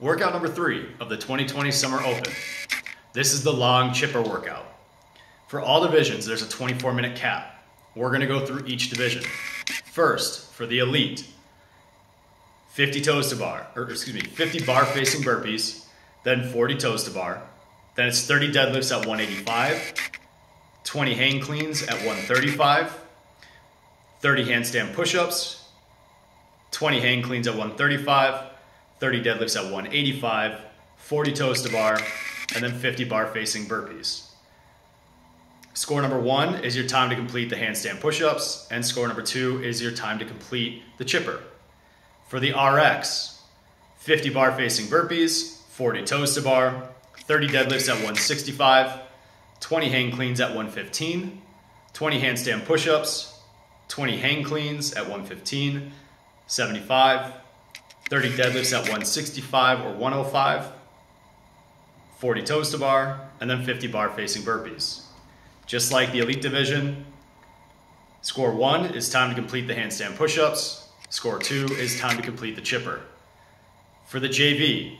Workout number three of the 2020 Summer Open. This is the long chipper workout. For all divisions, there's a 24 minute cap. We're gonna go through each division. First, for the elite, 50 toes to bar, or excuse me, 50 bar facing burpees, then 40 toes to bar. Then it's 30 deadlifts at 185, 20 hang cleans at 135, 30 handstand push-ups, 20 hang cleans at 135, 30 deadlifts at 185, 40 toes to bar, and then 50 bar facing burpees. Score number one is your time to complete the handstand push-ups, and score number two is your time to complete the chipper. For the RX, 50 bar facing burpees, 40 toes to bar, 30 deadlifts at 165, 20 hang cleans at 115, 20 handstand push-ups, 20 hang cleans at 115, 75, 30 deadlifts at 165 or 105, 40 toes to bar, and then 50 bar facing burpees. Just like the elite division, score one is time to complete the handstand push-ups. Score two is time to complete the chipper. For the JV,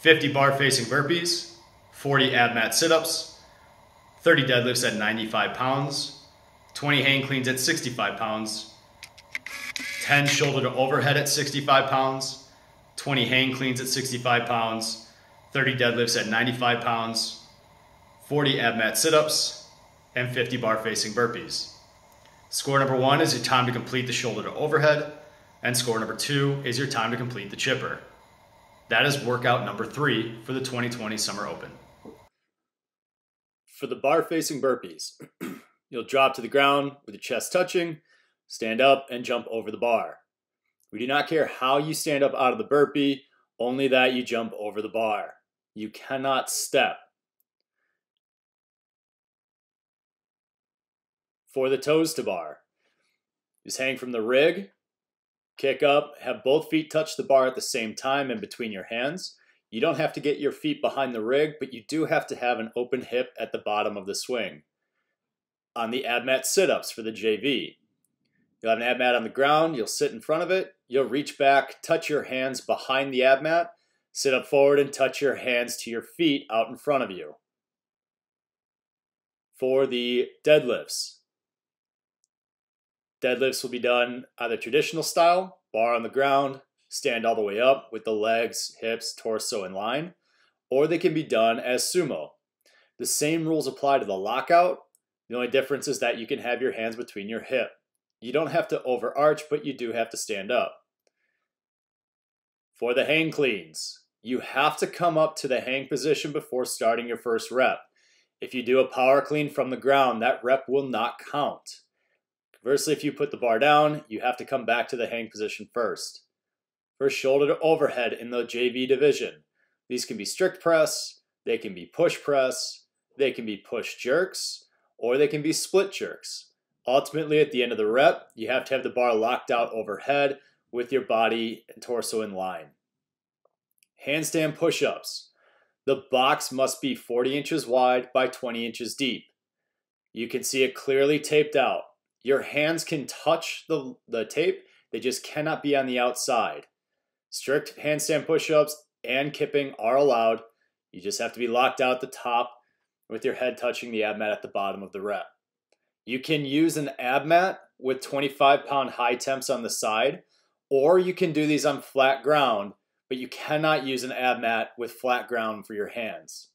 50 bar facing burpees, 40 ab mat sit-ups, 30 deadlifts at 95 pounds, 20 hang cleans at 65 pounds, 10 shoulder to overhead at 65 pounds, 20 hang cleans at 65 pounds, 30 deadlifts at 95 pounds, 40 ab mat sit-ups, and 50 bar facing burpees. Score number one is your time to complete the shoulder to overhead, and score number two is your time to complete the chipper. That is workout number three for the 2020 Summer Open. For the bar facing burpees, you'll drop to the ground with your chest touching, stand up, and jump over the bar. We do not care how you stand up out of the burpee, only that you jump over the bar. You cannot step. For the toes to bar, just hang from the rig, kick up, have both feet touch the bar at the same time and between your hands. You don't have to get your feet behind the rig, but you do have to have an open hip at the bottom of the swing. On the ab mat sit ups for the JV, You'll have an ab mat on the ground. You'll sit in front of it. You'll reach back, touch your hands behind the ab mat, sit up forward, and touch your hands to your feet out in front of you. For the deadlifts, deadlifts will be done either traditional style, bar on the ground, stand all the way up with the legs, hips, torso in line, or they can be done as sumo. The same rules apply to the lockout. The only difference is that you can have your hands between your hip. You don't have to overarch, but you do have to stand up. For the hang cleans, you have to come up to the hang position before starting your first rep. If you do a power clean from the ground, that rep will not count. Conversely, if you put the bar down, you have to come back to the hang position first. For shoulder to overhead in the JV division, these can be strict press, they can be push press, they can be push jerks, or they can be split jerks. Ultimately, at the end of the rep, you have to have the bar locked out overhead with your body and torso in line. Handstand push ups. The box must be 40 inches wide by 20 inches deep. You can see it clearly taped out. Your hands can touch the, the tape, they just cannot be on the outside. Strict handstand push ups and kipping are allowed. You just have to be locked out at the top with your head touching the ab mat at the bottom of the rep. You can use an ab mat with 25 pound Hi-Temps on the side, or you can do these on flat ground, but you cannot use an ab mat with flat ground for your hands.